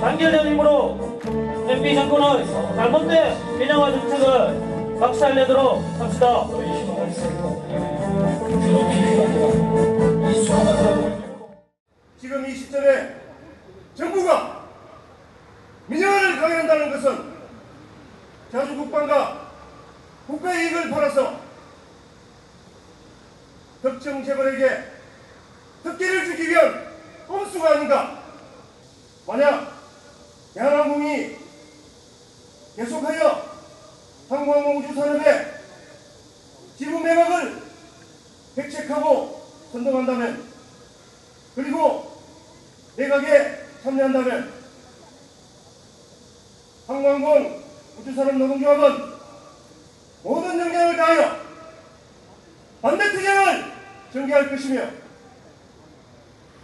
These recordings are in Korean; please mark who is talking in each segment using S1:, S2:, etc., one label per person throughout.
S1: 단결된 힘으로 MB 정권의 잘못된 개념화 정책을 박살내도록 합시다.
S2: 지금 이 시점에 정부가 민영화를 강요한다는 것은 자주 국방과 국가 이익을 팔아서 특정 재벌에게 특기를 주기 위한 꼼수가 아닌가. 만약 대한항공이 계속하여 항공항공 우주 산업의 지분 매각을 백책하고 선동한다면 그리고 내각에 참여한다면 항공항공 우주산업 노동조합은 모든 역량을 다하여 반대 투쟁을 전개할 것이며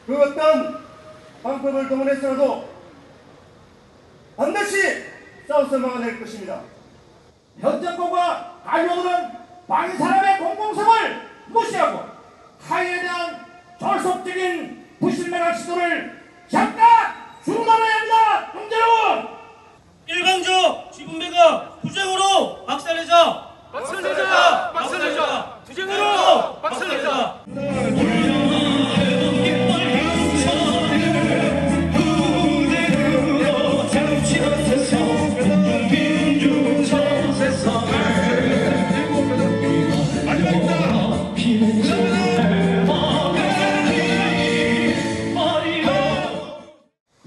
S2: 그 어떤 방법을 동원해서라도 반드시 싸워서 막아낼 것입니다.
S3: 현 정권과 관료들은 많은 사람의 공공성을 무시하고 타의에 대한 졸속적인 부실매각 시도를 잠깐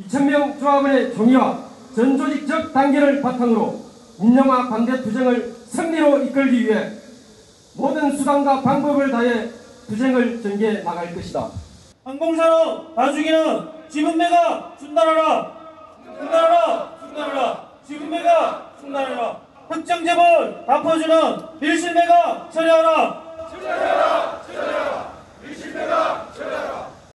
S4: 2천명 조합원의 종이와 전조직적 단계를 바탕으로 민영화 반대 투쟁을 승리로 이끌기 위해 모든 수단과 방법을 다해 투쟁을 전개해 나갈 것이다.
S1: 항공산업 다중이는 지분매각 중단하라! 중단하라! 중단하라! 지분매각 중단하라! 확정재벌 다 퍼주는 밀실매각 처리하라! 처리하라!